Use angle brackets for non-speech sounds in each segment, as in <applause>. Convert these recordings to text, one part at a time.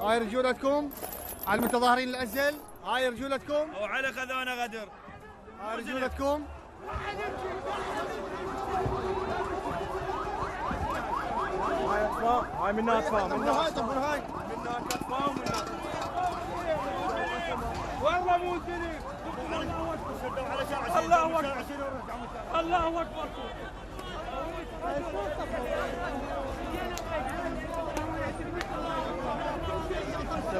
هاي رجولتكم على المتظاهرين الازل هاي رجولتكم. وعلى خذونا غدر. هاي رجولتكم. هاي اطفاء هاي منها اطفاء طب هاي طب هاي. والله مو سليم الله أكبر. الله أكبر.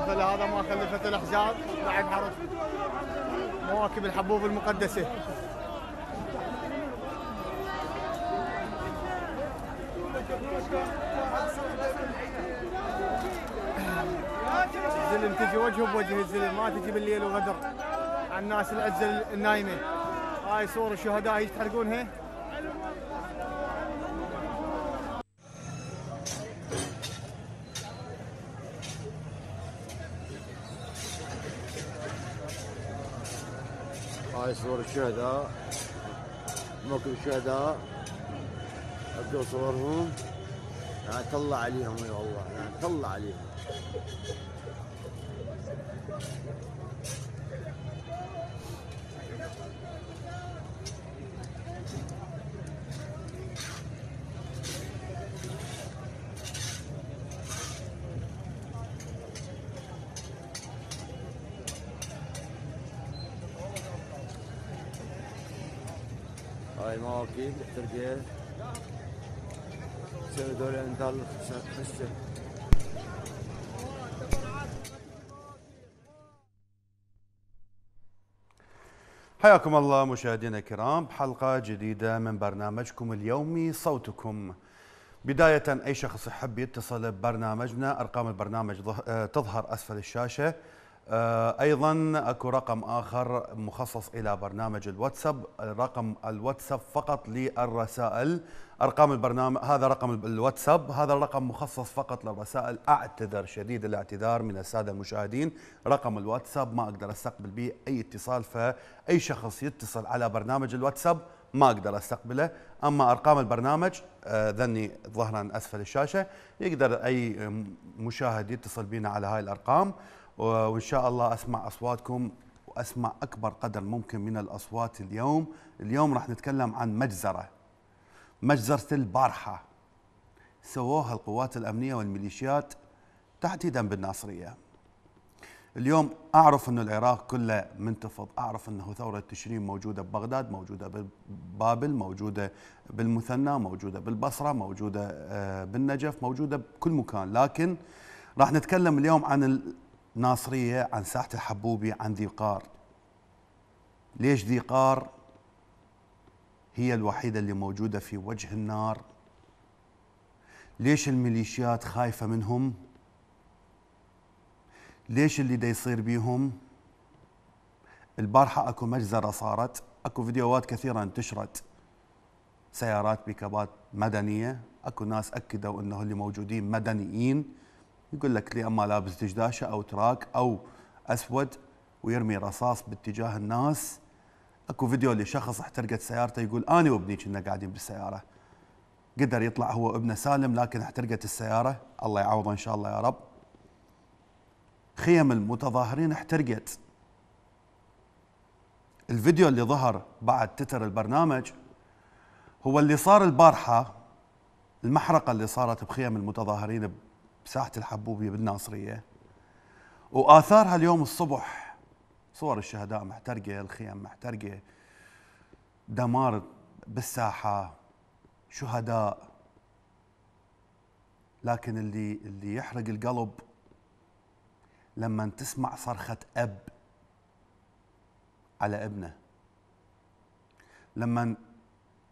السفل هذا ما خلفت الأحزاب. بعد حرس مواكب الحبوب المقدسة. الزلم تجي وجهه بوجه الزلم ما تجي بالليل وغدر. على الناس العزل النايمة. هاي صور الشهداء يحرقونها هاي صور الشهداء موكب الشهداء ابدوا صورهم يعني طلع عليهم إي والله يعني طلع عليهم. هاي مواكب ترقيه سوي دول انذار خشه حياكم الله مشاهدينا الكرام بحلقة جديدة من برنامجكم اليومي صوتكم. بداية أي شخص يحب يتصل ببرنامجنا أرقام البرنامج آه، تظهر أسفل الشاشة. آه، أيضا أكو رقم آخر مخصص إلى برنامج الواتساب رقم الواتساب فقط للرسائل. أرقام البرنامج هذا رقم الواتساب هذا الرقم مخصص فقط للرسائل. أعتذر شديد الاعتذار من السادة المشاهدين. رقم الواتساب ما أقدر أستقبل به أي اتصال فأي شخص يتصل على برنامج الواتساب ما أقدر أستقبله. أما أرقام البرنامج آه، ذني ظهرا أسفل الشاشة. يقدر أي مشاهد يتصل بنا على هاي الأرقام. وإن شاء الله أسمع أصواتكم وأسمع أكبر قدر ممكن من الأصوات اليوم. اليوم راح نتكلم عن مجزرة. مجزرة البارحة. سووها القوات الأمنية والميليشيات تحديدا بالناصرية. اليوم أعرف إنه العراق كله منتفض، أعرف إنه ثورة تشرين موجودة ببغداد، موجودة ببابل، موجودة بالمثنى، موجودة بالبصرة، موجودة آه، بالنجف، موجودة بكل مكان، لكن راح نتكلم اليوم عن الناصريه، عن ساحة الحبوبي، عن ذي قار. ليش ذي قار هي الوحيدة اللي موجودة في وجه النار؟ ليش الميليشيات خايفة منهم؟ ليش اللي دا يصير بيهم البارحة أكو مجزرة صارت أكو فيديوهات كثيرة انتشرت سيارات بيكابات مدنية أكو ناس أكدوا إنه اللي موجودين مدنيين يقول لك لي أما لابس دشداشة أو تراك أو أسود ويرمي رصاص باتجاه الناس؟ أكو فيديو لشخص احترقت سيارته يقول أنا وابني كنا قاعدين بالسيارة. قدر يطلع هو وابنه سالم لكن احترقت السيارة. الله يعوضه إن شاء الله يا رب. خيم المتظاهرين احترقت. الفيديو اللي ظهر بعد تتر البرنامج هو اللي صار البارحة المحرقة اللي صارت بخيم المتظاهرين بساحة الحبوبي بالناصرية. وآثارها اليوم الصبح صور الشهداء محترقة الخيم محترقة دمار بالساحة شهداء. لكن اللي اللي يحرق القلب لما تسمع صرخة أب على ابنه. لما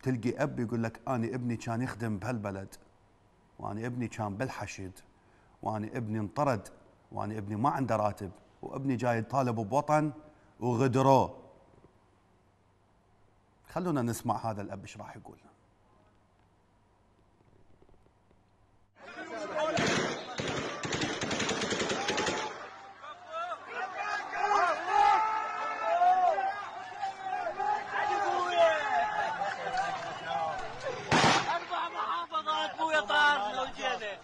تلقي أب يقول لك أنا ابني كان يخدم بهالبلد وأنا ابني كان بالحشد. وأنا ابني انطرد وأنا ابني ما عنده راتب وابني جاي يطالب بوطن وغدروه. خلونا نسمع هذا الأب إيش راح يقول أربع محافظات مو يطار لو جينا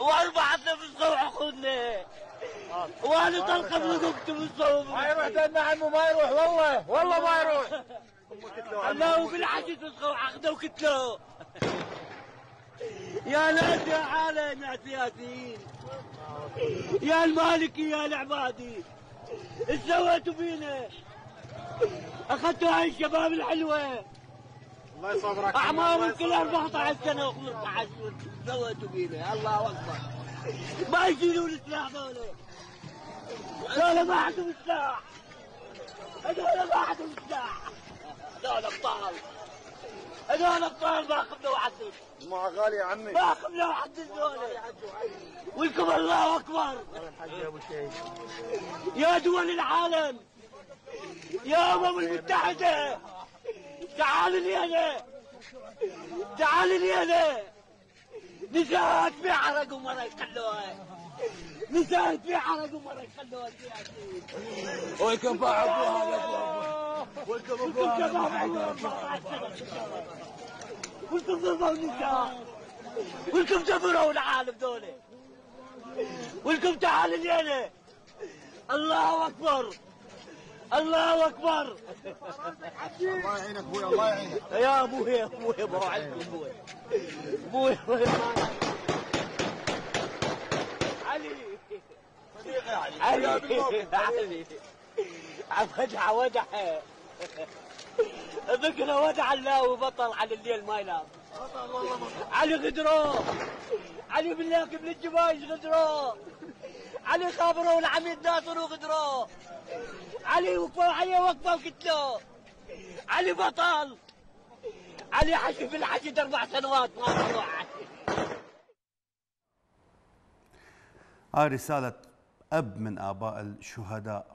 واربعتنا في الصبح خذنا وأنا طلقه برقبته من صوب ما يروح عمو ما يروح والله والله ما يروح. الله بالحجز وصغوا عقده وكتلوه يا ناس يا عالم يا سياسيين. يا المالكي يا العبادي. إيش سويتوا فينا؟ أخذتوا هاي الشباب الحلوة. الله يصبرك. أعمارهم كلها 14 سنة و15 إيش سويتوا فينا؟ الله أكبر. ما يشيلون السلاح ذولا ذولا ما عندهم سلاح هذول عندهم سلاح هذول ابطال هذول ما اخذوا حدهم ما غالي يا عمي. اخذوا حد ذولا ولكم الله أكبر. يا دول العالم. يا أمم المتحدة. تعالوا لي هنا تعالوا لي هنا نساء في عرق ومرق خلوها نساء في عرق ومرق خلوها ويكم أبوها؟ ويكم أبوها. ولكم ضربوا النساء؟ ولكم دبروا العالم دولي ولكم تعالوا لي هنا الله أكبر. الله أكبر. الله يعينك أبوي الله يعينك. يا أبوي يا أبوي ابو علي أبوي علي علي ودع ودع ذكرى ودع الله وبطل على الليل ما ينام علي غدرو علي بالله من الجبايش غدرو علي خابروا العميد ناصر وغدرو علي وقفوا علي وقفوا وقتلوا علي بطل علي حشي في الحشد أربع سنوات ما طلع هاي رسالة أب من آباء الشهداء.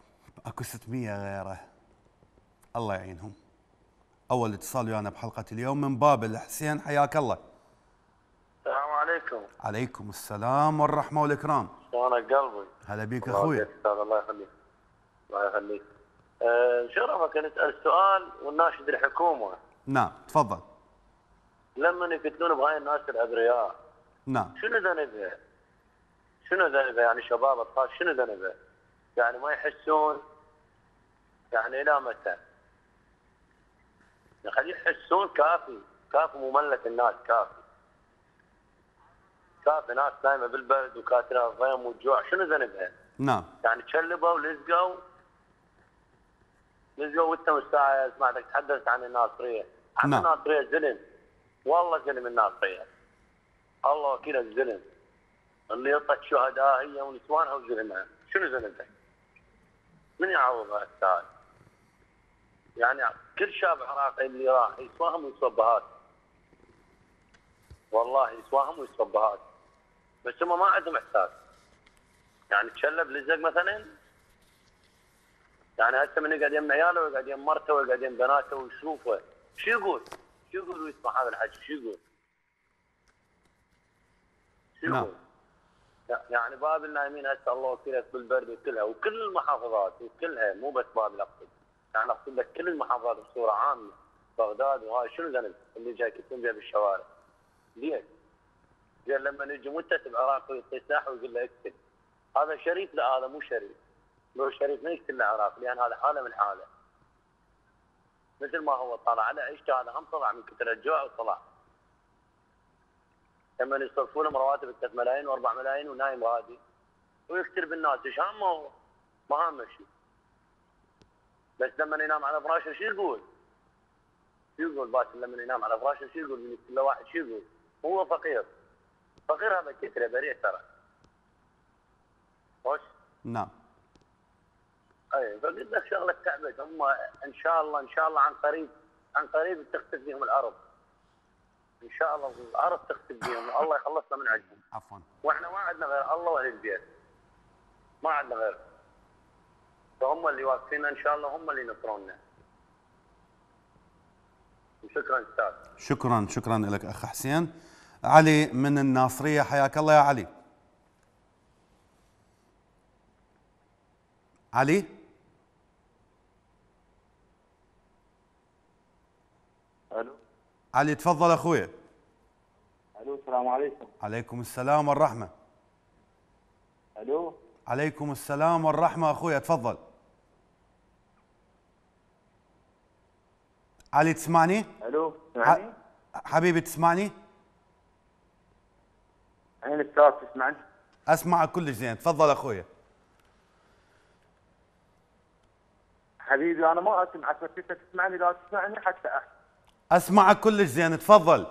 أكو 600 غيره. الله يعينهم. أول اتصال ويانا بحلقة اليوم من بابل. حسين حياك الله. السلام عليكم. عليكم السلام والرحمة والإكرام. شلونك قلبي؟ هلا بيك أستاذ، الله يخليك. الله يخليك. أه شرفك نسأل سؤال ونناشد الحكومة نعم تفضل. لما يقتلون بهاي الناس الابرياء نعم. شنو ذنبها؟ شنو ذنبها يعني شباب أطفال شنو ذنبها؟ يعني ما يحسون؟ يعني إلى متى؟ خليه يحسون كافي كافي مملة الناس كافي. كافي ناس نايمه بالبرد وكاتلها الضيم والجوع. شنو ذنبها؟ نعم. يعني تشلبوا ولزقوا؟ لزقوا وأنت مستعد؟ سمعتك تحدثت عن الناصرية. عن نعم. الناصرية زلم. والله زلم الناصرية. الله وكيل الزلم. اللي يطت شهداء هي ونسوانها وزلمها شنو ذنبها؟ من يعوضها أستاذ؟ يعني كل شاب عراقي اللي راح يسواهم ويصبهات والله يسواهم ويصبهات بس هم ما عندهم إحساس يعني تشلب لزق مثلا يعني هسه من يقعد يم عياله ويقعد يم مرته ويقعد يم بناته ويشوفه شو يقول؟ شو يقول ويسمع هذا الحكي شو يقول؟ شو. يقول؟ يعني باب النايمين هسه الله وكيلك بالبرد وكلها وكل المحافظات وكلها مو بس باب اقصد يعني أقصد لك كل المحافظات بصورة عامة بغداد وهاي شنو ذنب اللي جاي يكتم بها بالشوارع؟ ليش؟ زين لما يجي منتسب عراقي ويعطي سلاح ويقول له اقتل هذا شريف لا هذا مو شريف. لو شريف ما يقتل العراق لأن هذا حالة من حالة. مثل ما هو طلع على عيشته هذا؟ هم طلع من كثر الجوع وطلع. لما يصرفون له رواتب 3 ملايين و4 ملايين ونايم غادي ويقتل بالناس إيش همه هو؟ ما همه شيء. بس لما ينام على فراشه شو يقول؟ شو يقول باسل لما ينام على فراشه شو يقول؟ من كل واحد شو يقول؟ هو فقير. فقير هذا كثره بريء ترى. خوش؟ نعم. أي فقلت لك شغلة تعبت هم إن شاء الله إن شاء الله عن قريب عن قريب تختفي بهم الأرض. إن شاء الله الأرض تختفي بهم الله يخلصنا من عندهم عفوا. وإحنا ما عندنا غير الله واهل البيت. ما عندنا غير. فهم اللي واقفين إن شاء الله هم اللي ينصرونا شكرا أستاذ. شكرا شكرا لك أخ حسين. علي من الناصرية حياك الله يا علي. علي ألو علي تفضل أخوي ألو السلام عليكم. عليكم السلام والرحمة. ألو. عليكم السلام والرحمة أخويا تفضل. علي تسمعني؟ ألو ح- حبيبي تسمعني؟ عين الاستاذ تسمعني؟ أسمعك كلش زين تفضل أخويا. حبيبي أنا ما اسمعك بس أنت تسمعني لا تسمعني حتى أحكي. أسمعك كلش زين تفضل.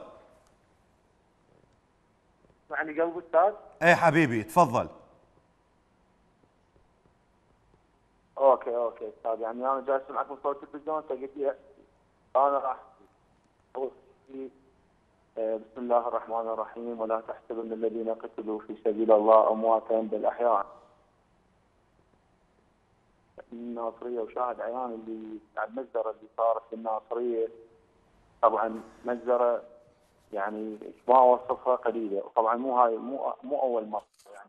تسمعني قلب أستاذ؟ إيه حبيبي تفضل. okay okay أستاذ يعني أنا جالس اسمعك من صوت التلفزيون انت قلت لي أنا راح آه، بسم الله الرحمن الرحيم ولا تحسبن الذين قتلوا في سبيل الله أمواتا بل احياء الناصرية وشاهد عيان اللي بعد مجزره اللي صارت في الناصرية. طبعا مجزره يعني ما اوصفها قليلة. وطبعا مو هاي مو مو أول مرة يعني.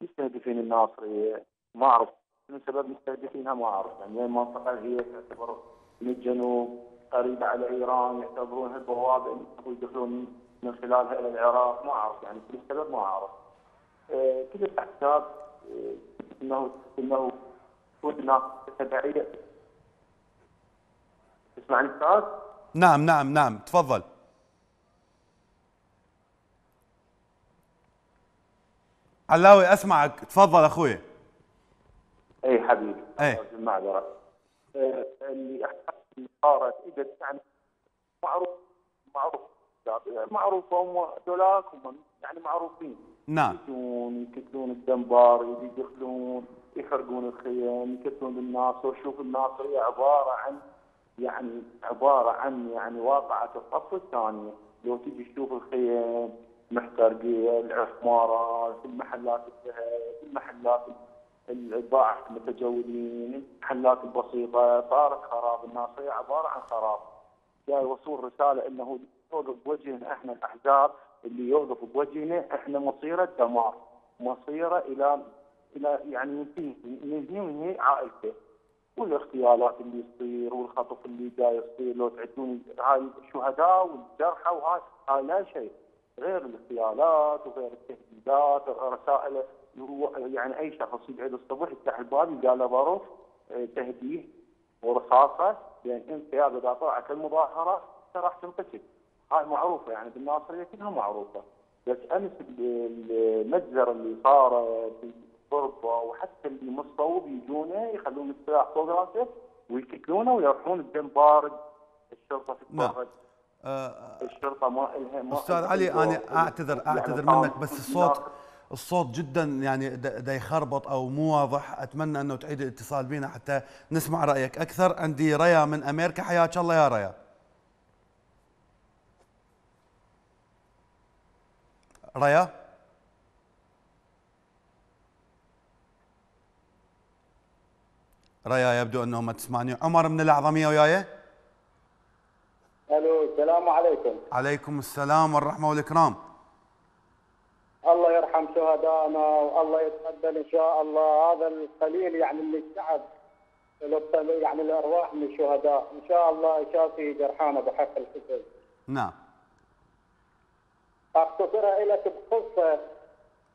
مستهدفين الناصرية. ما أعرف. شنو سبب مستهدفينها؟ ما أعرف. يعني المنطقة هي تعتبر من الجنوب قريبه على إيران يعتبرونها البوابه انه يدخلون من خلالها إلى العراق. ما أعرف. يعني شنو السبب ما أعرف. آه، كل الأحزاب آه، انه إنه هناك تبعية تسمعني أستاذ؟ نعم نعم نعم. تفضل. علاوي أسمعك. تفضل أخويا إي حبيبي. إيه. المعذره آه، اللي صارت اجت يعني معروف معروف معروف هم ذولاك هم يعني معروفين. نعم. يجون يكتلون الدنبار يدخلون يحرقون الخيم يكتلون الناس وشوف الناصر هي عبارة عن يعني عبارة عن يعني واقعة الصف الثانية. لو تجي تشوف الخيم محترقه العماره في المحلات في المحلات الباعة المتجولين المحلات البسيطة صارت خراب. الناصرية عبارة عن خراب. جاي وصول رسالة إنه يوقف بوجهنا إحنا الأحزاب اللي يوقف بوجهنا إحنا مصيره دمار مصيره إلى إلى يعني وينهي عائلته. والاغتيالات اللي تصير والخطف اللي جاي يصير لو تعدون هاي الشهداء والجرحى وهاي هاي لا شيء. غير الاغتيالات وغير التهديدات رسائل يعني أي شخص يقعد الصبح يفتح الباب قال له ظرف آه، تهديد ورصاصة لأن أنت يا اذا طلعت المظاهرة راح تنقتل هاي معروفة يعني بالناصرية كلها معروفة. بس أمس ال- المجزره اللي صارت الضربة وحتى اللي مصوب يجونه يخلون السلاح فوق راسه ويقتلونه ويروحون الدم بارد الشرطة نعم. تتفرج آه، الشرطة ما الها ما أستاذ علي. أنا أعتذر يعني أعتذر قام منك بس الصوت الصوت جدا يعني دا يخربط أو مو واضح. أتمنى أنه تعيد الاتصال بينا حتى نسمع رأيك أكثر. عندي ريا من أمريكا حياك الله يا ريا. ريا؟ ريا يبدو انه ما تسمعني. عمر من الأعظمية وياي؟ ألو السلام عليكم. عليكم السلام والرحمة والإكرام. الله يرحم شهدائنا والله يتقبل إن شاء الله. هذا القليل يعني من الشعب يعني الأرواح من الشهداء. إن شاء الله يشافي جرحانا بحق الحسن نعم. أختصرها لك بقصه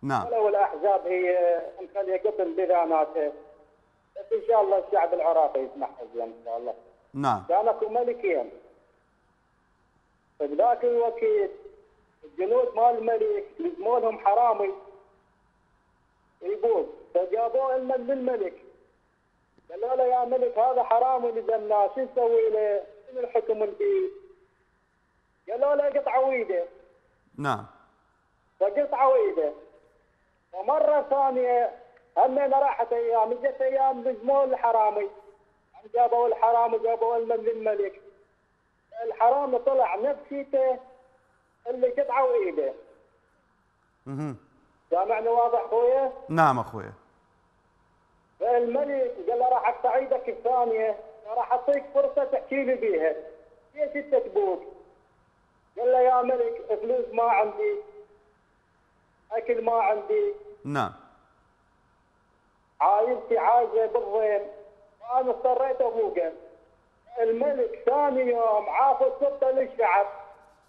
نعم. ولو الأحزاب هي مخليه قبل بذاناتها بس إن شاء الله الشعب العراقي يسمعها زين إن شاء الله. نعم. كان أكو ملكين. بذاك الوقت الجنود مال الملك لزموا لهم حرامي. يبوظ فجابوه لنا للملك. قالوا له يا ملك هذا حرامي لزمناه شو نسوي له؟ شنو الحكم اللي فيه؟ قالوا له قطعوا ايده نعم. فقطعوا ايده ومرة ثانية همين راحت أيام اجت أيام لزموا الحرامي جابوا الحرامي جابوا لنا للملك الحرامي طلع نفسيته اللي قطعوا ايده مهم. سامعني واضح خويا؟ نعم أخوي الملك قال له راح اقطع إيدك الثانية راح أعطيك فرصة تحكي لي بيها. ليش أنت تبوك؟ قال له يا ملك فلوس ما عندي. أكل ما عندي. نعم. عائلتي عايشه بالضيم وأنا اضطريت ابوقه الملك ثاني يوم عاف السلطه للشعب.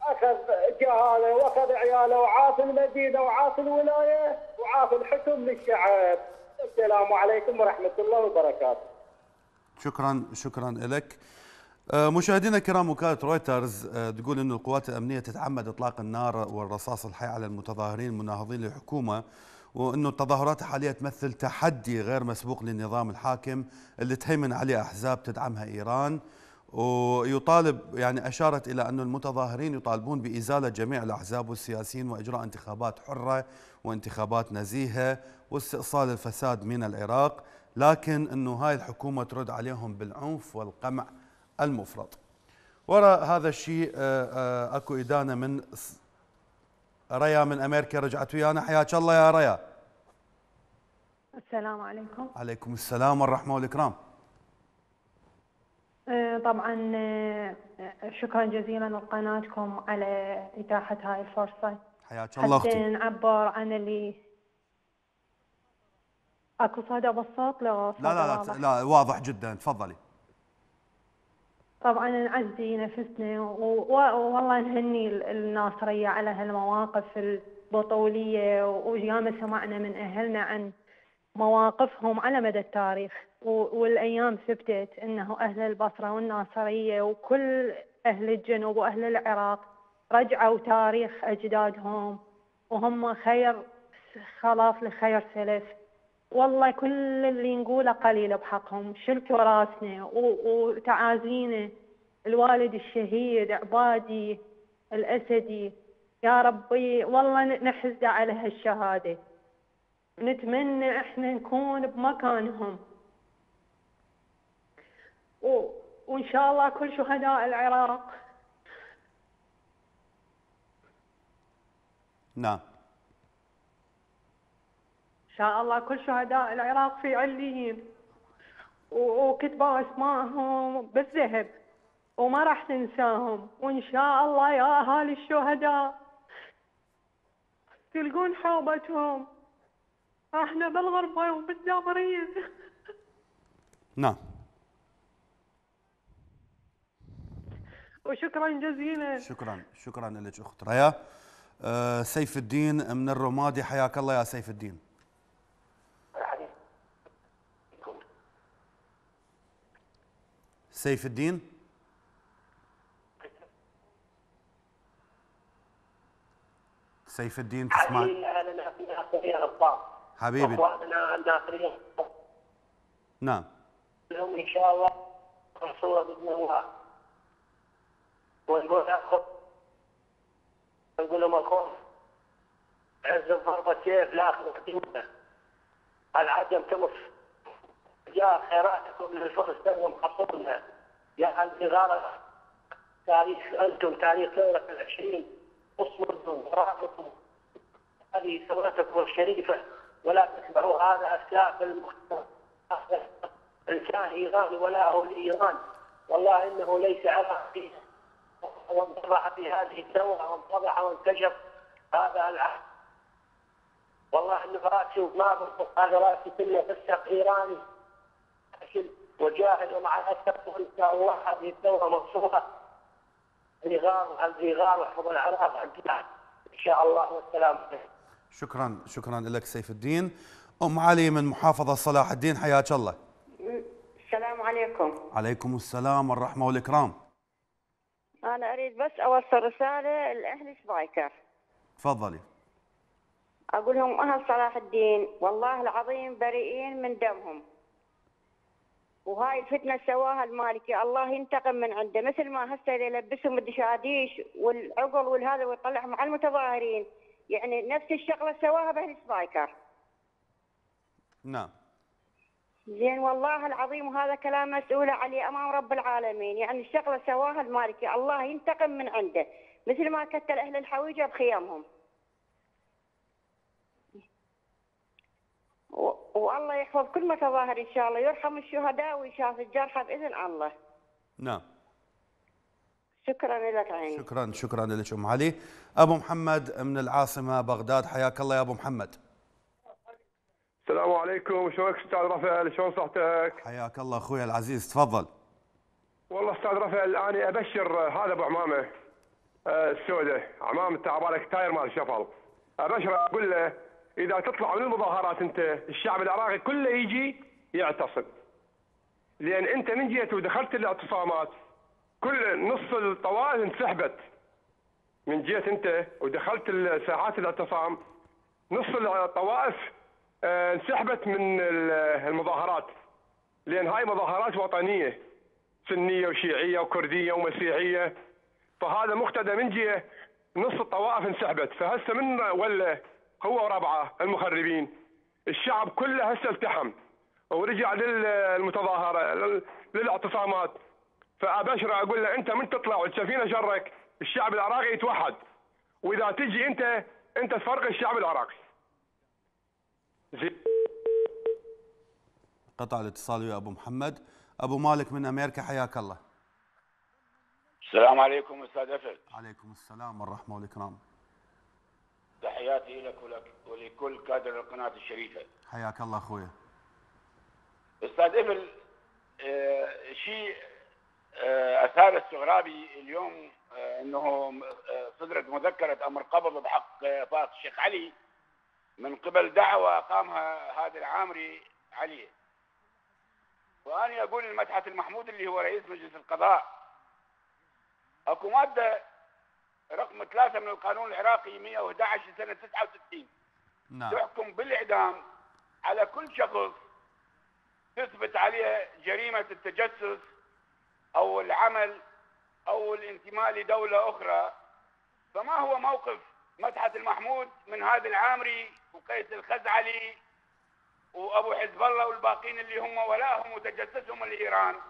أخذ جهاله وأخذ عياله وعاف المدينة وعاف الولاية وعاف الحكم للشعب. السلام عليكم ورحمة الله وبركاته. شكرا شكرا لك. آه، مشاهدينا الكرام وكالة رويترز آه، تقول أن القوات الأمنية تتعمد إطلاق النار والرصاص الحي على المتظاهرين المناهضين للحكومة. وأنه التظاهرات الحالية تمثل تحدي غير مسبوق للنظام الحاكم اللي تهيمن عليه أحزاب تدعمها إيران. ويطالب يعني أشارت إلى أن المتظاهرين يطالبون بإزالة جميع الأحزاب والسياسيين وإجراء انتخابات حرة وانتخابات نزيهة واستئصال الفساد من العراق. لكن أنه هاي الحكومة ترد عليهم بالعنف والقمع المفرط. وراء هذا الشيء آه، آه، أكو إدانة من ريا من أمريكا رجعت ويانا. حياك الله يا ريا. السلام عليكم. عليكم السلام والرحمة والإكرام. آه، طبعا آه، شكرا جزيلا لقناتكم على إتاحة هاي الفرصة. حياك الله أختي. نعبر عن اللي أكو صدى بالصوت لو لا لا لا, لا واضح جدا. تفضلي. طبعا نعزي نفسنا والله نهني ال- الناصرية على هالمواقف البطولية وياما سمعنا من أهلنا عن مواقفهم على مدى التاريخ والأيام ثبتت أنه أهل البصرة والناصرية وكل أهل الجنوب وأهل العراق رجعوا تاريخ أجدادهم وهم خير خلاف لخير سلف. والله كل اللي نقوله قليل بحقهم. شلتوا راسنا و- وتعازينا الوالد الشهيد عبادي الأسدي. يا ربي والله نحزد على هالشهادة. نتمنى إحنا نكون بمكانهم. و... وإن شاء الله كل شهداء العراق. نعم. إن شاء الله كل شهداء العراق في عليين و- وكتبوا أسمائهم بالذهب. وما راح ننساهم وإن شاء الله يا أهالي الشهداء. تلقون حوبتهم. إحنا بالغربة وبالدابرين نعم وشكرا جزيلا شكرا شكرا لك اخت ريا آه، سيف الدين من الرمادي حياك الله يا سيف الدين سيف الدين سيف الدين تسمع حبيبي. أخواننا الناصريه نعم. لهم إن شاء الله منصوره بإذن الله. ونقول نقول لهم اخوان عز ضربة سيف لا تقدمنا العدم تمص جاء خيراتكم للفرس ومحصلنا يا الإغارة تاريخ أنتم تاريخ ثورة العشرين اصمدوا ورافقوا هذه ثورتكم الشريفة. ولا تتبعوا هذا السلاف المختار. إنسان إيراني ولا هو لإيران. والله إنه ليس عراقي وانطبع في هذه الثورة وانطبع وانكشف هذا العهد والله إنه راسي وما بنطق هذا راسي كله فسق إيراني. فاشل وجاهل ومع الأسف وان شاء الله هذه الثوره منصوره الغار الغار واحفظ العراق عندنا إن شاء الله والسلام عليكم. شكرا شكرا لك سيف الدين. أم علي من محافظة صلاح الدين حياك الله. السلام عليكم. عليكم السلام والرحمة والإكرام. أنا أريد بس أوصل رسالة لأهل سبايكر تفضلي. أقول لهم أهل صلاح الدين والله العظيم بريئين من دمهم. وهاي الفتنة سواها المالكي الله ينتقم من عنده. مثل ما هسه يلبسهم الدشاديش والعقل والهذا ويطلعهم على المتظاهرين. يعني نفس الشغلة سواها بأهل سبايكر. نعم. زين والله العظيم وهذا كلام مسؤولة عليه أمام رب العالمين. يعني الشغلة سواها المالكي الله ينتقم من عنده. مثل ما كتل أهل الحويجة بخيامهم. والله يحفظ كل متظاهر إن شاء الله. يرحم الشهداء ويشاف الجرحى بإذن الله. نعم. شكرا لك عيني شكرا شكرا لك أم علي. أبو محمد من العاصمة بغداد حياك الله يا أبو محمد. السلام عليكم. شلونك أستاذ رفعل شلون صحتك؟ حياك الله أخوي العزيز. تفضل. والله أستاذ رفعل أنا أبشر هذا أبو عمامة آه، السوداء عمام تعبانة تاير مال شفل. ابشر أقول له إذا تطلع من المظاهرات أنت الشعب العراقي كله يجي يعتصم. لأن أنت من جيت ودخلت الاعتصامات كل نص الطوائف انسحبت. من جيت انت ودخلت ساحات الاعتصام نص الطوائف آه، انسحبت من المظاهرات. لأن هاي مظاهرات وطنية سنية وشيعية وكردية ومسيحية. فهذا مقتدى من جهة نص الطوائف انسحبت. فهسه من ولا هو وربعه المخربين؟ الشعب كله هسه التحم ورجع للمتظاهره للاعتصامات. فابشر أقول له أنت من تطلع وتشافينا شرك الشعب العراقي يتوحد. وإذا تجي أنت أنت تفرق الشعب العراقي. زين قطع الاتصال ويا أبو محمد. أبو مالك من أمريكا حياك الله. السلام عليكم أستاذ أفل. عليكم السلام والرحمة والإكرام. تحياتي لك ولك ولكل كادر القناة الشريفة. حياك الله أخويا. أستاذ أفل آه شيء آثار استغرابي اليوم آه إنه آه، صدرت مذكرة أمر قبض بحق فاط الشيخ علي. من قبل دعوة قامها هذا العامري عليه وأنا أقول المدحت المحمود اللي هو رئيس مجلس القضاء. أكو مادة رقم ثلاثة من القانون العراقي 111 سنة 69 نعم. تحكم بالإعدام على كل شخص تثبت عليه جريمة التجسس أو العمل أو الانتماء لدولة أخرى فما هو موقف مدحت المحمود من هذا العامري وقيس الخزعلي وأبو حزب الله والباقين اللي هم ولاهم وتجسسهم لايران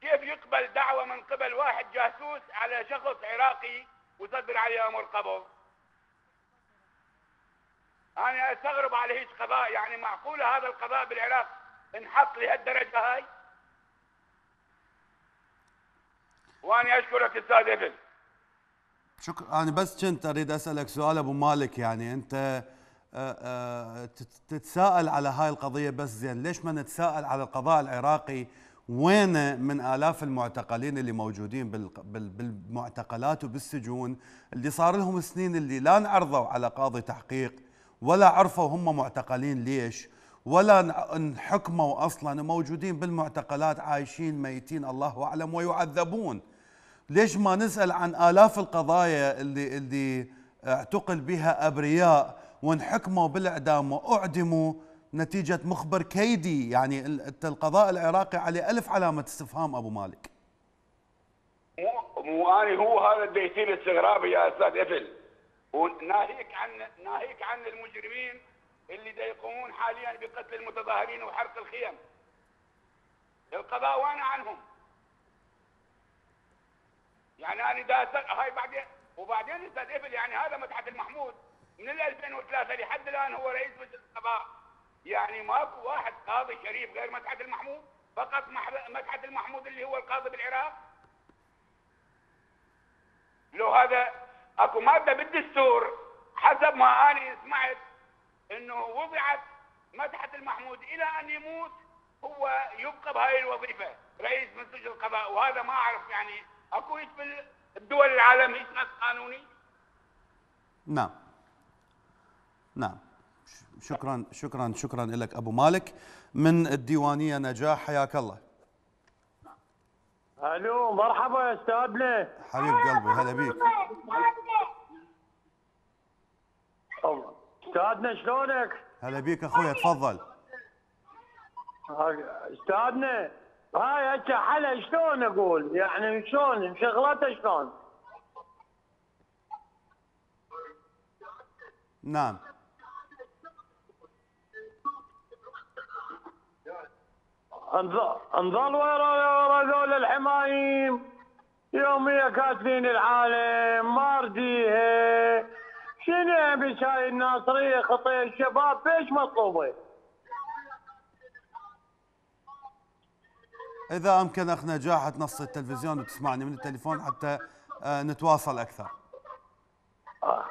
كيف يقبل دعوة من قبل واحد جاسوس على شخص عراقي وصدر عليه أمر قبض أنا أستغرب على هيك قضاء يعني معقولة هذا القضاء بالعراق انحط لهالدرجة هاي؟ واني اشكرك أستاذ إبن. شكرا أنا بس كنت أريد أسألك سؤال أبو مالك يعني. أنت آه، آه، تتساءل على هاي القضية بس زين. ليش ما نتساءل على القضاء العراقي؟ وين من آلاف المعتقلين اللي موجودين بالمعتقلات وبالسجون اللي صار لهم سنين اللي لا انعرضوا على قاضي تحقيق ولا عرفوا هم معتقلين ليش؟ ولا انحكموا أصلا موجودين بالمعتقلات عايشين ميتين الله أعلم ويعذبون. ليش ما نسأل عن آلاف القضايا اللي اللي اعتقل بها أبرياء وانحكموا بالإعدام وأعدموا نتيجة مخبر كيدي؟ يعني القضاء العراقي عليه ألف علامة استفهام أبو مالك. مو اني هو هذا اللي يصير استغرابي يا أستاذ افل وناهيك عن ناهيك عن المجرمين اللي دا يقومون حاليا بقتل المتظاهرين وحرق الخيم القضاء وأنا عنهم. يعني أنا دا هاي بعدين وبعدين أستاذ افل يعني هذا مدحت المحمود. من 2003 لحد الآن هو رئيس مجلس القضاء. يعني ماكو واحد قاضي شريف غير مدحت المحمود. فقط مدحت المحمود اللي هو القاضي بالعراق. لو هذا أكو مادة بالدستور حسب ما أنا سمعت انه وضعت مدحت المحمود إلى ان يموت هو يبقى بهاي الوظيفة رئيس مجلس القضاء. وهذا ما أعرف يعني أكو هيك بالدول العالم هيك قانوني؟ نعم. نعم. شكرا شكرا شكرا لك أبو مالك. من الديوانية نجاح حياك الله. ألو مرحبا يا استاذنا حبيب قلبي هلا بيك. استاذنا شلونك؟ هلا بيك أخوي تفضل. استاذنا هاي هسه حلا شلون أقول؟ يعني شلون؟ شغلته شلون؟ نعم. نظل ورا ورا ذول الحمايم. يوميا كاتبين العالم ما رديها. شنو بشاي الناصريه خطيه الشباب إيش مطلوبه؟ إذا أمكن أخ نجاح تنص التلفزيون وتسمعني من التليفون حتى آه، نتواصل أكثر. آه.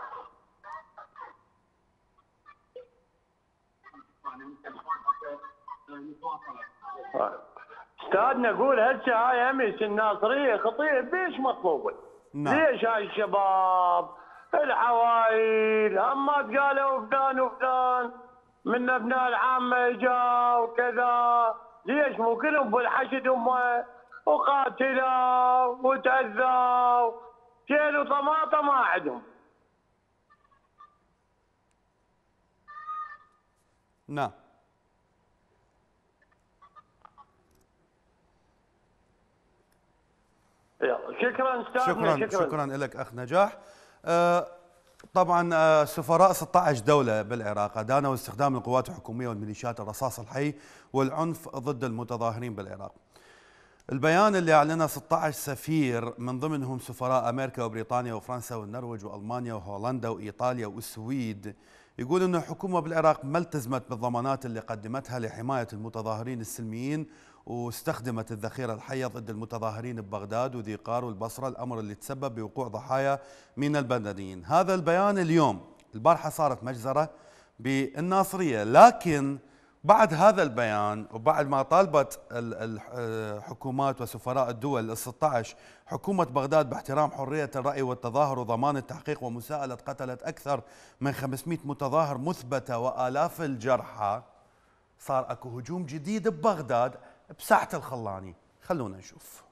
استاذنا نقول هسه هاي امس الناصريه خطيه بيش مطلوبه؟ نعم. ليش هاي الشباب الحوايل همات قالوا فلان وفلان من ابناء العامة اجا وكذا. ليش؟ مو كلهم بالحشد هم وقاتلوا وتأذوا شيلوا طماطم ما عندهم. نعم شكرا شكرا. شكرا لك أخ نجاح. طبعا آه، سفراء 16 دولة بالعراق أدانوا استخدام القوات الحكومية والميليشيات الرصاص الحي والعنف ضد المتظاهرين بالعراق. البيان اللي أعلنه 16 سفير من ضمنهم سفراء أمريكا وبريطانيا وفرنسا والنرويج وألمانيا وهولندا وإيطاليا والسويد. يقول أن الحكومة بالعراق ما التزمت بالضمانات اللي قدمتها لحماية المتظاهرين السلميين واستخدمت الذخيرة الحية ضد المتظاهرين ببغداد وذي قار والبصرة الأمر اللي تسبب بوقوع ضحايا من البلدين هذا البيان اليوم. البارحة صارت مجزرة بالناصرية لكن بعد هذا البيان وبعد ما طالبت الحكومات وسفراء الدول ال 16 حكومة بغداد باحترام حرية الرأي والتظاهر وضمان التحقيق ومساءلة قتلت أكثر من 500 متظاهر مثبتة وآلاف الجرحى. صار أكو هجوم جديد ببغداد. بساحة الخلاني. خلونا نشوف.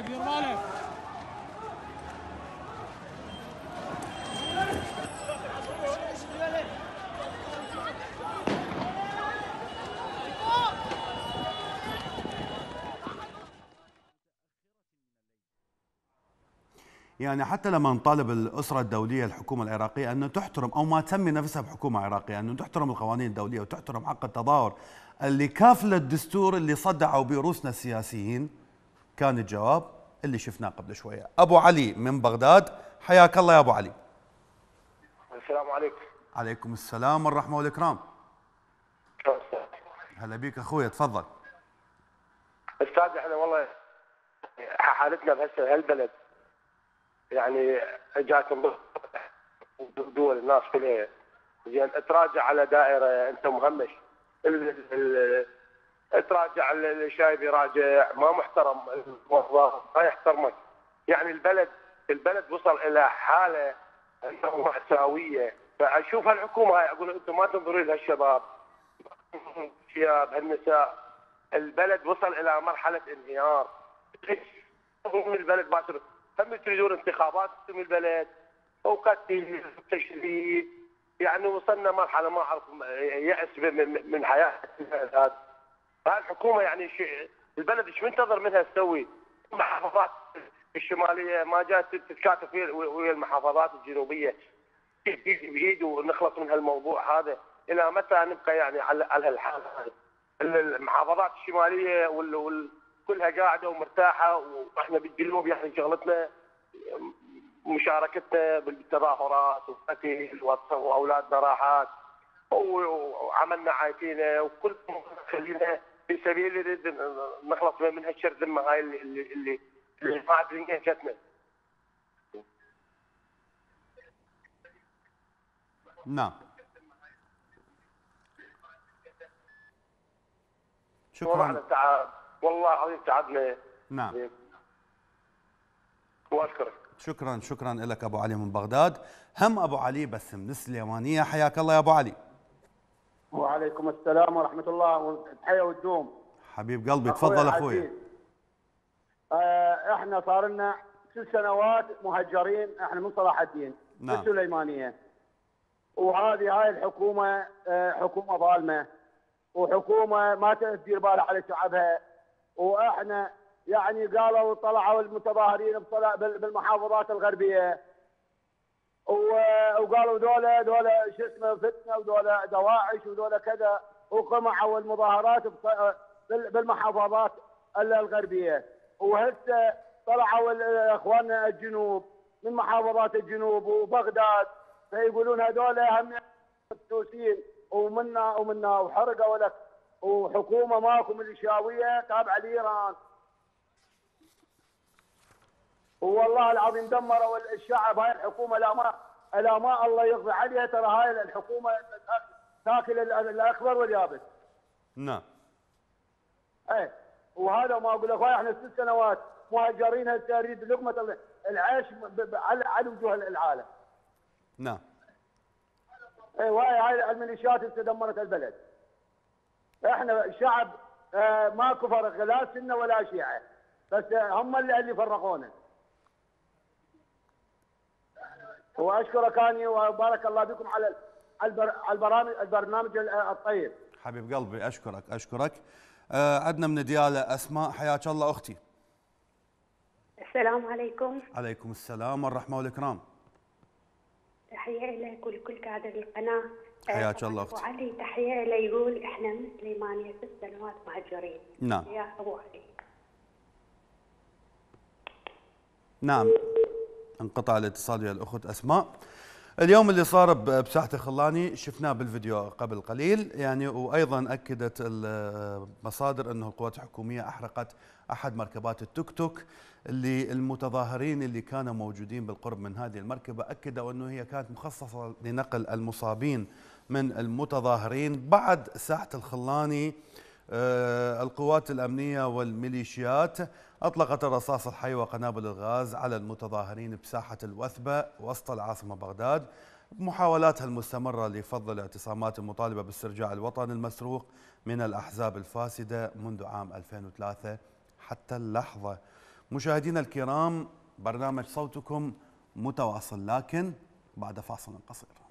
دير بالك يعني حتى لما نطالب الأسرة الدولية الحكومة العراقية أن تحترم أو ما تسمي نفسها بحكومة عراقية أن تحترم القوانين الدولية وتحترم حق التظاهر. اللي كافل الدستور اللي صدعوا بروسنا السياسيين كان الجواب اللي شفناه قبل شوية. أبو علي من بغداد حياك الله يا أبو علي. السلام عليكم. عليكم السلام والرحمة والإكرام. هلا بيك أخوي تفضل. أستاذ إحنا والله حالتنا بهسه هالبلد. يعني جات دول الناس كلها. زين تراجع على دائرة انت مهمش. تراجع الشايب يراجع. ما محترم الموظف ما يحترمك. يعني البلد البلد وصل إلى حالة مأساوية. فأشوف هالحكومه هاي أقول أنتم ما تنظروا لهالشباب الشباب. هالنساء البلد وصل إلى مرحلة انهيار. من البلد باكر هم تريدون انتخابات من البلد وقتل تشريد يعني وصلنا مرحلة ما اعرف يأس من حياة هذا الحكومة يعني البلد إيش منتظر منها تسوي؟ المحافظات الشمالية ما جات تتكاتف ويا المحافظات الجنوبية بايد بايد ونخلص من هالموضوع هذا إلى متى نبقى يعني على هالحال؟ المحافظات الشمالية وال كلها قاعدة ومرتاحة وإحنا بالجنوب يعني شغلتنا مشاركتنا بالتظاهرات وقتل واولادنا راحات وعملنا عايتينا وكل خلينا في سبيل نخلص من هالشرذمه هاي اللي اللي اللي, اللي ما عاد انجزتنا نعم. شكرا. والله العظيم تعبنا نعم. وأشكرك. شكرا شكرا لك أبو علي من بغداد. هم أبو علي بس من السليمانيه حياك الله يا أبو علي. وعليكم السلام ورحمة الله. والتحية والدوم. حبيب قلبي تفضل أخوي. آه إحنا صار لنا ست سنوات مهجرين إحنا من صلاح الدين نعم. السليمانية وهذه هاي الحكومة آه حكومة ظالمة وحكومة ما تدير بالها على شعبها. وإحنا يعني قالوا طلعوا المتظاهرين بالمحافظات الغربية. و- وقالوا دولة دولة شو اسمه فتنة ودولة دواعش ودولة كذا وقمعوا المظاهرات بالمحافظات ال- الغربية. وهسه طلعوا إخواننا الجنوب من محافظات الجنوب وبغداد فيقولون هذول هم مدسوسين ومنا ومنا وحرقوا لك. وحكومة ماكو ميليشياوية تابعة لإيران. والله العظيم دمروا الشعب هاي الحكومة لا ما لا ما الله يقضي عليها. ترى هاي الحكومة تاكل ال- الاخضر واليابس. نعم. إيه. وهذا ما أقول لك هاي إحنا ست سنوات مهجرين هسه نريد لقمة ال- العيش على على وجوه العالم. نعم. إيه وهاي هاي الميليشيات هسه دمرت البلد. إحنا الشعب آه ما كفر لا سنة ولا شيعة. بس هم اللي اللي فرقونا. وأشكرك أني وبارك الله بكم على على البر- على البرامج البرنامج ال- الطيب. حبيب قلبي أشكرك أشكرك. آه عندنا من ديالة أسماء. حياك الله أختي. السلام عليكم. عليكم السلام والرحمة والإكرام. تحية لك ولكل كادر القناة. حياك الله أبو أختي علي تحية له يقول إحنا من سليمانية ست سنوات مهجرين نعم. يا أبو علي. نعم. انقطع الاتصال ويا الأخت أسماء. اليوم اللي صار بساحة الخلاني شفناه بالفيديو قبل قليل يعني وأيضا أكدت المصادر أنه القوات الحكومية أحرقت أحد مركبات التوك توك اللي المتظاهرين اللي كانوا موجودين بالقرب من هذه المركبة أكدوا أنه هي كانت مخصصة لنقل المصابين من المتظاهرين بعد ساحة الخلاني آه، القوات الأمنية والميليشيات أطلقت الرصاص الحي وقنابل الغاز على المتظاهرين بساحة الوثبة وسط العاصمة بغداد. بمحاولاتها المستمرة لفض الاعتصامات المطالبة باسترجاع الوطن المسروق من الأحزاب الفاسدة منذ عام 2003 حتى اللحظة. مشاهدينا الكرام برنامج صوتكم متواصل لكن بعد فاصل قصير.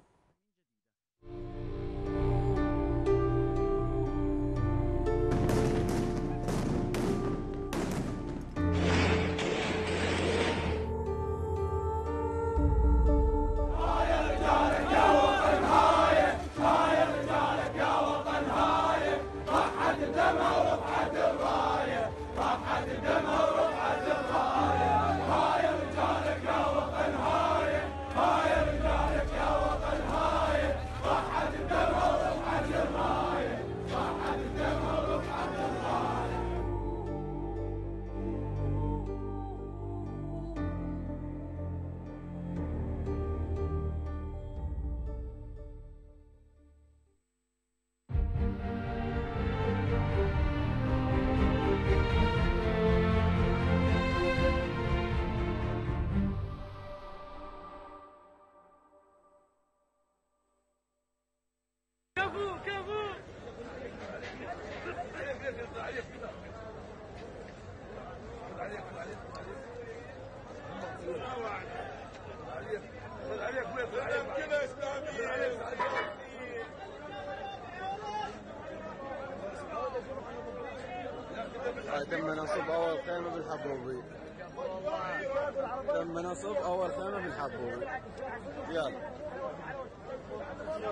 يلا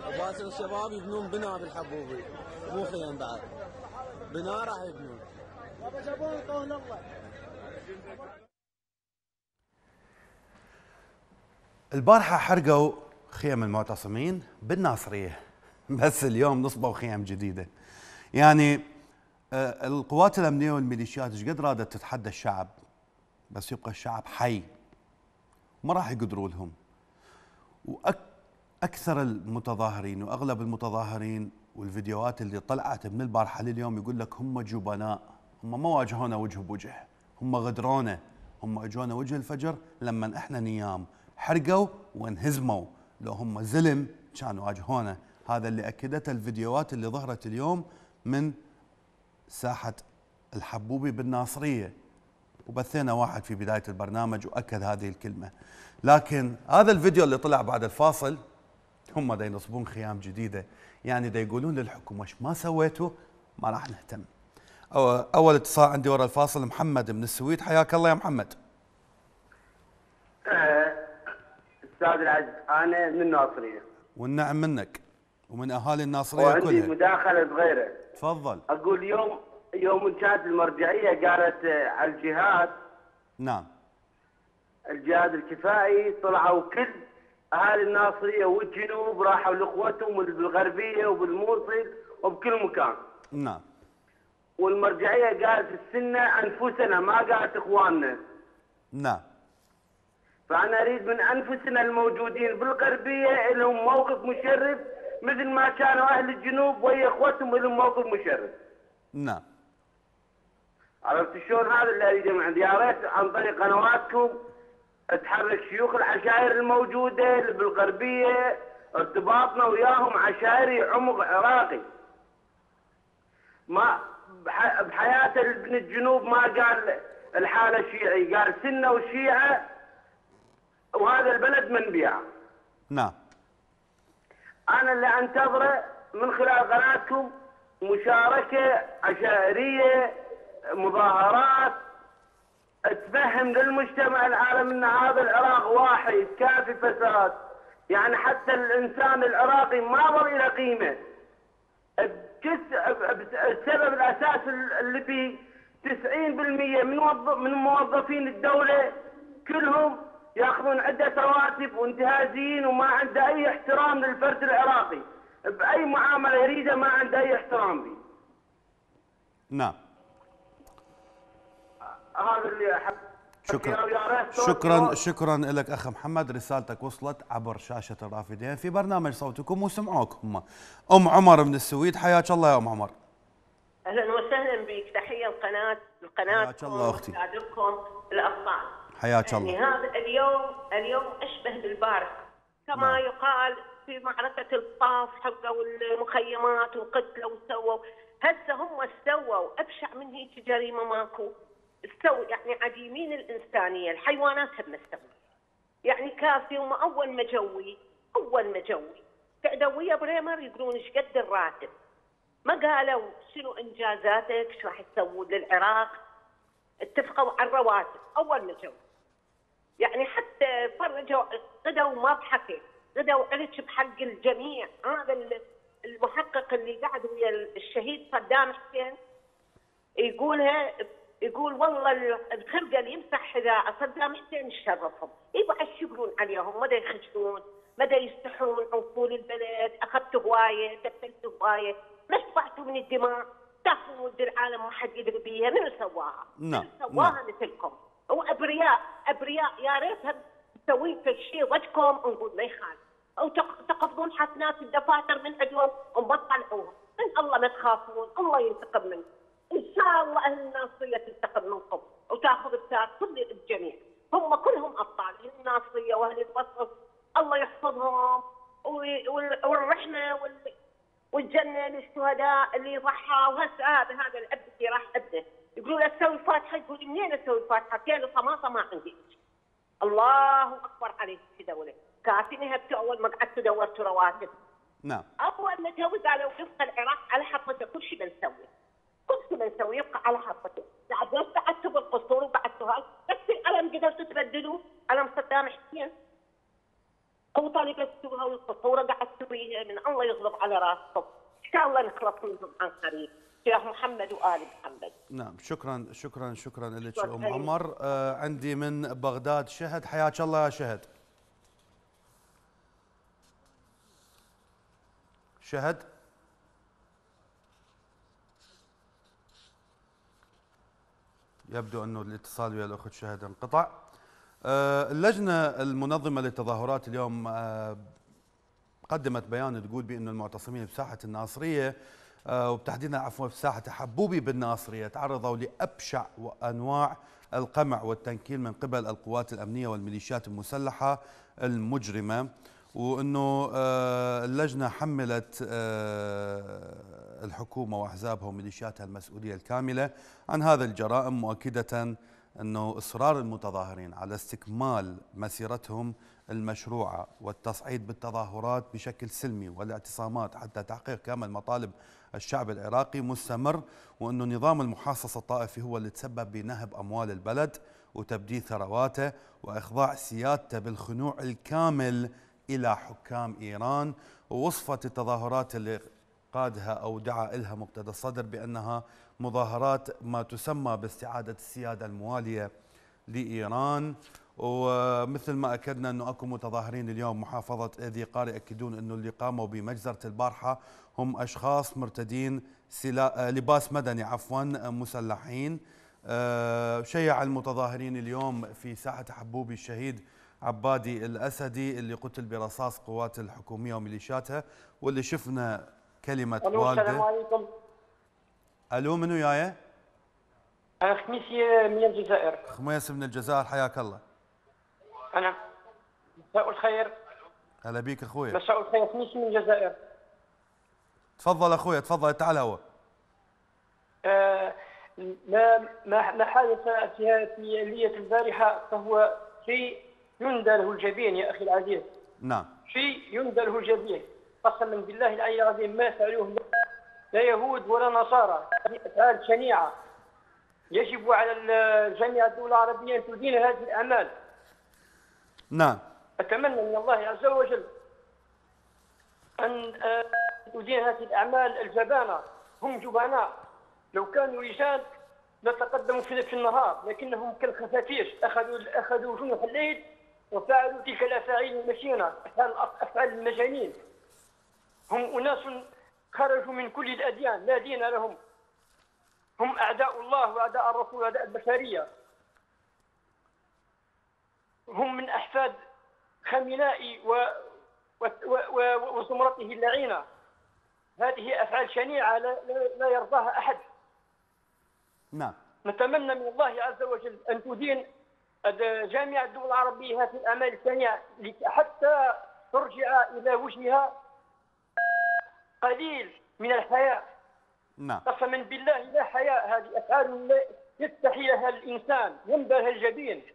وباسل الشباب يبنون بناء بالحبوبي. مو خيم بعد. بناء راح يبنون. البارحة حرقوا خيم المعتصمين بالناصرية. <laughs> بس اليوم نصبوا خيم جديدة. يعني آه، القوات الأمنية والميليشيات إيش قد رادت تتحدى الشعب؟ بس يبقى الشعب حي. ما راح يقدروا لهم. وأكثر المتظاهرين وأغلب المتظاهرين والفيديوهات اللي طلعت من البارحة لليوم يقول لك هم جبناء. هم ما واجهونا وجه بوجه. هم غدرونا. هم أجونا وجه الفجر لما إحنا نيام. حرقوا وانهزموا. لو هم زلم كانوا واجهونا. هذا اللي أكدته الفيديوهات اللي ظهرت اليوم من ساحة الحبوبي بالناصرية. وبثينا واحد في بداية البرنامج وأكد هذه الكلمة. لكن هذا الفيديو اللي طلع بعد الفاصل هم دا ينصبون خيام جديدة. يعني دا يقولون للحكومة إيش ما سويتوا؟ ما راح نهتم. أول اتصال عندي ورا الفاصل محمد من السويد. حياك الله يا محمد. أستاذ العز أنا من الناصريه والنعم منك. ومن أهالي الناصرية وعندي كلها. مداخلة صغيرة. تفضل. أقول يوم يوم كانت المرجعية قالت آه، على الجهاد نعم. الجهاد الكفائي طلعوا كل أهالي الناصرية والجنوب راحوا لإخوتهم بالغربية وبالموصل وبكل مكان. نعم. والمرجعية قالت السنة أنفسنا ما قالت إخواننا. نعم. فأنا أريد من أنفسنا الموجودين بالغربية لهم موقف مشرف مثل ما كانوا أهل الجنوب ويا إخوتهم لهم موقف مشرف. نعم. عرفت شلون هذا اللي أريده من عندي؟ يا ريت عن طريق قنواتكم تحرك شيوخ العشائر الموجودة اللي بالغربية ارتباطنا وياهم عشائري عمق عراقي. ما بح- بحياته ابن الجنوب ما قال الحاله شيعي قال سنة وشيعة وهذا البلد منبيع نعم. أنا اللي أنتظره من خلال قناتكم مشاركة عشائرية مظاهرات تفهم للمجتمع العالمي إن هذا العراق واحد كافي فساد. يعني حتى الإنسان العراقي ما ظل له قيمة. السبب الاساسي اللي فيه 90% من من موظفين الدولة كلهم يأخذون عدة رواتب وانتهازيين وما عنده أي احترام للفرد العراقي. بأي معاملة يريده ما عنده أي احترام به. نعم. هذا اللي أحب. شكرا. شكرا. شكرا لك أخ محمد. رسالتك وصلت عبر شاشة الرافدين في برنامج صوتكم وسمعوكم. أم عمر من السويد حياك الله يا أم عمر. أهلا وسهلا بك. تحية القناه القناة حياك الله. وسادتكم الابطال حياك يعني الله هذا اليوم اليوم أشبه بالبارحه كما نعم. يقال في معركة الطاف حقوا المخيمات وقتلوا وسووا. هسه هم سووا أبشع من هيك جريمة ماكو. استووا يعني عديمين الإنسانية الحيوانات هم استووا يعني كافي هم أول ما جوي أول ما جوي. قعدوا ويا بريمر يقولون إيش قد الراتب؟ ما قالوا شنو إنجازاتك إيش راح تسوون للعراق؟ اتفقوا على الرواتب أول ما يعني حتى فرجوا غدوا ما بحكي غدوا عليك بحق الجميع؟ هذا ال- المحقق اللي قاعد ويا الشهيد صدام حسين يقولها يقول والله ال- الخلقه اللي يمسح حذاء صدام حسين شرفهم يبغى إيش يقولون عليهم؟ مدى يخشون مدى يستحون عقول البلد اخذت هواية دفنت هواية ما شبعتوا من الدماء تاخذوا ولد العالم ما حد يدري بيها منو سواها؟ نعم سواها مثلكم؟ هو أبرياء يا ريت هم تسوين في شيء ضدكم نقول ما يخالف. أو تق- تقبضون حسنات الدفاتر من عندهم وما تطلعوها من الله ما تخافون الله ينتقم منكم. إن شاء الله أهل الناصرية تنتقم منكم وتأخذ بتار كل الجميع. هم كلهم أبطال الناصرية وأهل الوسط الله يحفظهم. والرحمة وال- والجنة للشهداء اللي ضحى. وهسه هذا هذا الأب اللي راح أبنه. يقولوا له تسوي فاتحه يقول منين أسوي فاتحه؟ كيلو طماطم ما عندي. الله أكبر عليك في دولة. كاتني هبت أول ما قعدت دورت رواتب. نعم. أول ما جوي قالوا يبقى العراق على حطته كل شيء بنسوي كل شيء بنسوي يبقى على بعد بس قعدتوا بالقصور وقعدتوا هاي بس القلم قدرتوا تبدلوه؟ قلم صدام حسين قوطه لبستوها والقصورة قعدتوا بيها من الله يغضب على راسكم إن شاء الله نخلص منهم عن قريب. شيخ محمد وآل محمد. نعم شكرا شكرا شكرا لك. أم عمر. آه عندي من بغداد شهد. حياك الله يا شهد. شهد؟ يبدو أنه الاتصال ويا الأخت شهد انقطع. آه اللجنة المنظمة للتظاهرات اليوم آه قدمت بيان تقول بأن المعتصمين بساحة الناصرية آه، وبتحديدا عفوا في ساحة حبوبي بالناصرية تعرضوا لأبشع وأنواع القمع والتنكيل من قبل القوات الأمنية والميليشيات المسلحة المجرمة. وأنه آه، اللجنة حملت آه، الحكومة وأحزابها وميليشياتها المسؤولية الكاملة عن هذا الجرائم مؤكدة أنه إصرار المتظاهرين على استكمال مسيرتهم المشروعة والتصعيد بالتظاهرات بشكل سلمي والاعتصامات حتى تحقيق كامل مطالب الشعب العراقي مستمر وأنه نظام المحاصصة الطائفي هو اللي تسبب بنهب أموال البلد وتبديد ثرواته وإخضاع سيادته بالخنوع الكامل إلى حكام إيران ووصفت التظاهرات اللي قادها أو دعا إلها مقتدى الصدر بأنها مظاهرات ما تسمى باستعادة السيادة الموالية لإيران. ومثل ما أكدنا أنه أكو متظاهرين اليوم محافظة ذي قار يأكدون أنه اللي قاموا بمجزرة البارحة هم أشخاص مرتدين سلا... آه، لباس مدني عفوا آه، مسلحين. آه، شيع المتظاهرين اليوم في ساحة حبوبي الشهيد عبادي الأسدي اللي قتل برصاص قوات الحكومية وميليشياتها واللي شفنا كلمة ألو السلام والده عليكم. ألو منو وياي؟ أنا خميسي من الجزائر. خميس من الجزائر حياك الله. أنا. مساء الخير. هلا بيك أخوي مساء الخير خميسي من الجزائر. تفضل أخوي تفضل تعال هو. آه، ما ما ما حدث في في ليله البارحة فهو شيء يندى له الجبين يا أخي العزيز. نعم. شيء يندى له الجبين. قسما بالله العلي العظيم ما فعلوه لا يهود ولا نصارى. هذه افعال شنيعة. يجب على الجامعة الدول العربية أن تدين هذه الاعمال نعم. أتمنى من الله عز وجل أن آه، تدين هذه الأعمال الجبانة. هم جبناء لو كانوا رجال لتقدموا في في النهار لكنهم كالخفافيش. اخذوا أخذوا جنح الليل وفعلوا تلك الأفاعيل المشينة افعال المجانين. هم أناس خرجوا من كل الأديان لا دين لهم. هم أعداء الله وأعداء الرسول وأعداء البشرية. هم من أحفاد خميناء و و- وزمرته اللعينة. هذه أفعال شنيعة لا, لا, لا يرضاها أحد. نعم. نتمنى من الله عز وجل أن تدين جامعه الدول العربية هذه الاعمال الشنيعه لك- حتى ترجع إلى وجهها قليل من الحياء نعم. قسما بالله لا حياء هذه. أفعال لا يستحي لها الإنسان ينبى لها الجبين.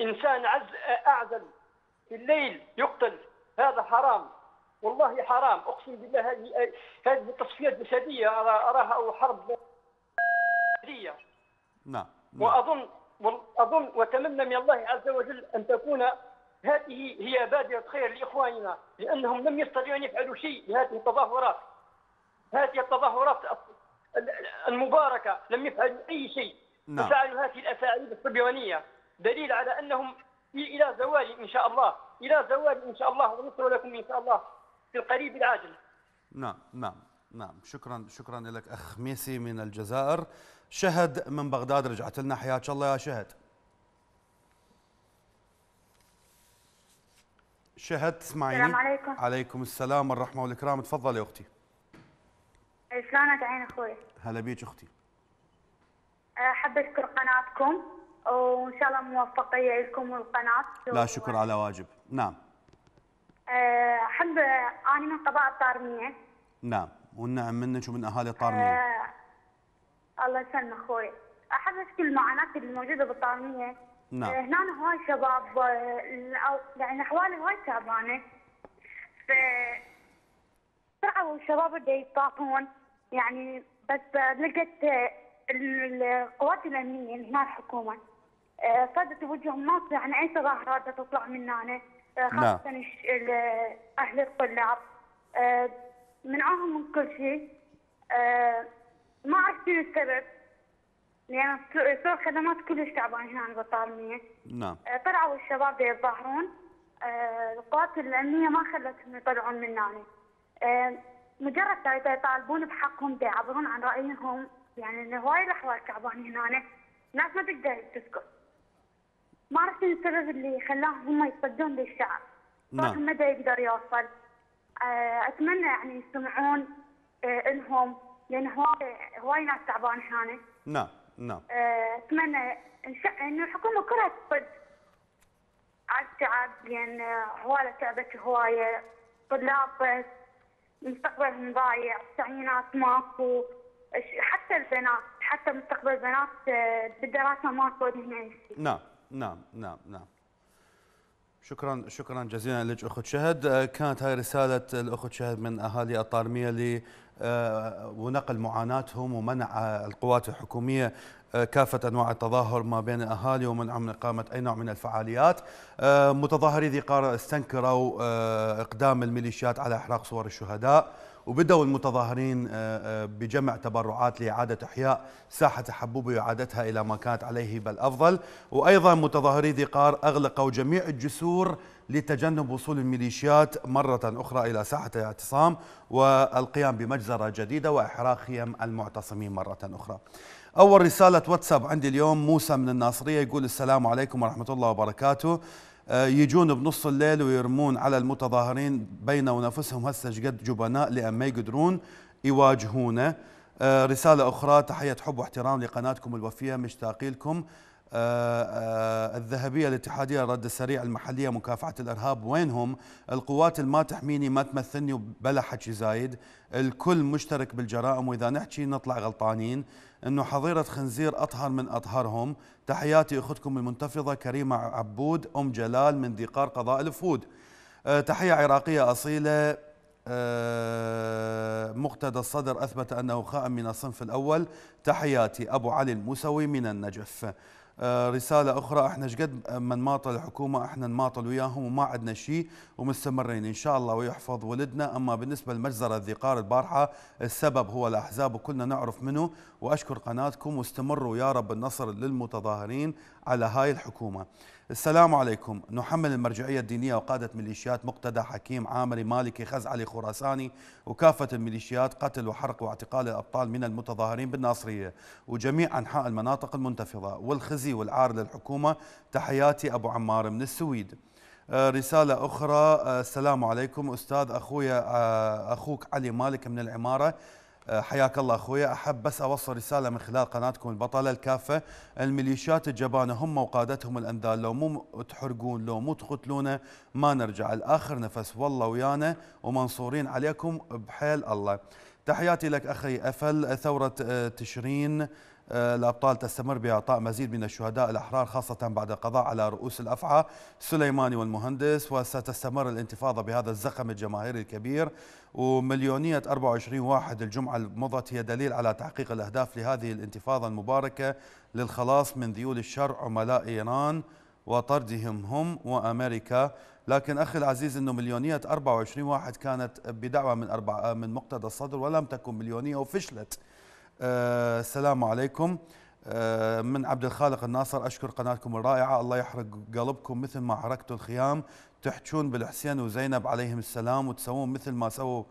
إنسان عز أعزل في الليل يقتل. هذا حرام. والله حرام. أقسم بالله هذه هذه تصفيات جسدية أرى- أراها أو حرب نعم. واظن أظن واتمنى من الله عز وجل أن تكون هذه هي بادره خير لإخواننا لأنهم لم يستطيعوا أن يفعلوا شيء لهذه التظاهرات. هذه التظاهرات المباركة لم يفعلوا أي شيء. نعم. ففعلوا هذه الأفاعيل الصبيانيه دليل على أنهم في- إلى زوال إن شاء الله إلى زوال إن شاء الله ونصر لكم إن شاء الله في القريب العاجل. نعم نعم. نعم شكرا شكرا لك أخ ميسي من الجزائر. شهد من بغداد رجعت لنا حياك الله يا شهد. شهد تسمعيني السلام عليكم. عليكم السلام والرحمة والإكرام. تفضلي يا أختي. شلونك عين أخوي؟ هلا بيك أختي. أحب أشكر قناتكم وإن شاء الله موفقيه لكم والقناة. لا شكر على واجب. نعم. أحب اني من قضاء الطارميه نعم. والنعم منك ومن أهالي الطارمية. أه، الله يسلم أخوي. احب اشكي المعاناة اللي موجودة بالطارمية. نعم. أه، هنا هواي شباب الأو- يعني أحوالي هواي تعبانه ف طلعوا الشباب اللي يطاقون يعني بس لقيت آه، ال- القوات الأمنية اللي هنا الحكومة آه، صارت توجههم ناس يعني أي تظاهرات تطلع من هنا آه، خاصة أهل الطلاب. آه، منعوهم من كل شيء. آه، ما أعرف شنو السبب. لأن سوق- سوق الخدمات كلش تعبان هنا بالطالميه نعم. آه، طلعوا الشباب يتظاهرون. آه، القوات الأمنية ما خلتهم يطلعون من هنا. آه، مجرد يطالبون بحقهم يعبرون عن رأيهم. يعني هواي الأحوال تعبانة هنا. الناس ما تقدر تسكت. ما شنو السبب اللي خلاهم هم يصدون للشعب. نعم. ما يقدر يوصل. آه، أتمنى يعني يسمعون آه، إلهم لأن هواي هواي ناس تعبانة هنا نعم نعم. آه، أتمنى إن الحكومة كلها تصد على الشعب لأن هوايه تعبت هوايه طلاب بس مستقبلهم ضايع تعيينات ماكو حتى البنات حتى مستقبل البنات بالدراسه ماكو هنا نعم نعم نعم نعم. شكرا شكرا جزيلا لك اخت شهد. آه، كانت هاي رسالة الأخت شهد من أهالي الطارمية ل آه، ونقل معاناتهم ومنع القوات الحكومية آه، كافة أنواع التظاهر ما بين الاهالي ومنعهم من إقامة أي نوع من الفعاليات. متظاهري ذي قاره استنكروا إقدام الميليشيات على إحراق صور الشهداء. وبدأوا المتظاهرين آه، آه، بجمع تبرعات لإعادة إحياء ساحة حبوبة وإعادتها إلى ما كانت عليه بل أفضل. وأيضا متظاهري ذي قار أغلقوا جميع الجسور لتجنب وصول الميليشيات مرة أخرى إلى ساحة الاعتصام والقيام بمجزرة جديدة وإحراق خيم المعتصمين مرة أخرى. أول رسالة واتساب عندي اليوم موسى من الناصرية يقول السلام عليكم ورحمة الله وبركاته. يجون بنص الليل ويرمون على المتظاهرين بين ونفسهم. هسه قد جبناء لأن ما يقدرون يواجهونه. آه، رسالة أخرى تحية حب واحترام لقناتكم الوفية مشتاق لكم آه، آه، الذهبية الاتحادية الرد السريع المحلية مكافحة الإرهاب وينهم؟ القوات ما تحميني ما تمثلني بلا حكي زايد، الكل مشترك بالجرائم وإذا نحكي نطلع غلطانين، إنه حظيرة خنزير أطهر من أطهرهم، تحياتي أختكم المنتفضة كريمة عبود أم جلال من ذقار قضاء الفود. آه، تحية عراقية أصيلة. آه، مقتدى الصدر أثبت أنه خائن من الصنف الأول. تحياتي أبو علي الموسوي من النجف. رسالة أخرى إحنا شقد من ماطل الحكومة إحنا نماطل وياهم وما عندنا شيء ومستمرين. إن شاء الله ويحفظ ولدنا. أما بالنسبة لمجزرة الذقار البارحة السبب هو الأحزاب وكلنا نعرف منه. وأشكر قناتكم واستمروا يا رب النصر للمتظاهرين. على هاي الحكومة. السلام عليكم. نحمل المرجعية الدينية وقادة ميليشيات مقتدى حكيم عامري مالكي خزعلي خراساني وكافة الميليشيات قتل وحرق واعتقال الأبطال من المتظاهرين بالناصرية وجميع أنحاء المناطق المنتفضة والخزي والعار للحكومة. تحياتي أبو عمار من السويد. آه، رسالة أخرى. آه، السلام عليكم أستاذ أخويا آه، أخوك علي مالك من العمارة. حياك الله أخويا. أحب بس أوصل رسالة من خلال قناتكم البطلة الكافة. الميليشيات الجبانة هم وقادتهم الانذال لو مو تحرقون لو مو تقتلونا ما نرجع. الآخر نفس والله ويانا ومنصورين عليكم بحيل الله. تحياتي لك أخي أفل. ثورة آه، تشرين آه، الأبطال تستمر بإعطاء مزيد من الشهداء الأحرار خاصة بعد القضاء على رؤوس الأفعى سليماني والمهندس. وستستمر الانتفاضة بهذا الزخم الجماهيري الكبير. ومليونية 24 واحد الجمعة المضت هي دليل على تحقيق الأهداف لهذه الانتفاضة المباركة للخلاص من ذيول الشر عملاء إيران وطردهم هم وأمريكا. لكن أخي العزيز إنه مليونية 24 واحد كانت بدعوة من أربع من مقتدى الصدر ولم تكن مليونية وفشلت آه، السلام عليكم. آه، من عبد الخالق الناصر أشكر قناتكم الرائعة. الله يحرق قلبكم مثل ما حرقتوا الخيام. تحجون بالحسين وزينب عليهم السلام وتسوون مثل ما سووا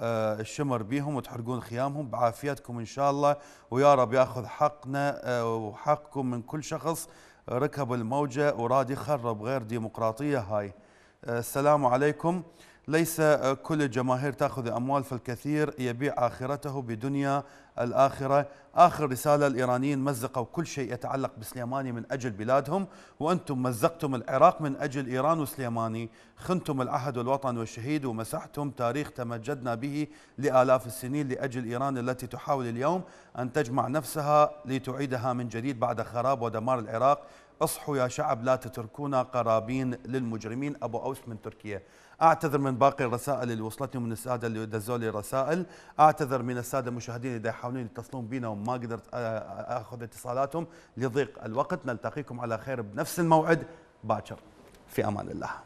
آه، الشمر بيهم وتحرقون خيامهم. بعافيتكم إن شاء الله. ويا رب يأخذ حقنا آه، وحقكم من كل شخص. ركب الموجة وراد يخرب غير ديمقراطية هاي. آه، السلام عليكم. ليس آه، كل الجماهير تأخذ أموال فالكثير يبيع آخرته بدنيا الآخرة. آخر رسالة الإيرانيين مزقوا كل شيء يتعلق بسليماني من أجل بلادهم وأنتم مزقتم العراق من أجل إيران وسليماني. خنتم العهد والوطن والشهيد ومسحتم تاريخ تمجدنا به لآلاف السنين لأجل إيران التي تحاول اليوم أن تجمع نفسها لتعيدها من جديد بعد خراب ودمار العراق. اصحوا يا شعب لا تتركونا قرابين للمجرمين. أبو أوس من تركيا. أعتذر من باقي الرسائل اللي وصلتني من السادة اللي دزوا لي رسائل. أعتذر من السادة المشاهدين اللي يحاولون يتصلون بنا وما قدرت آه، آخذ اتصالاتهم لضيق الوقت. نلتقيكم على خير بنفس الموعد. باكر. في أمان الله.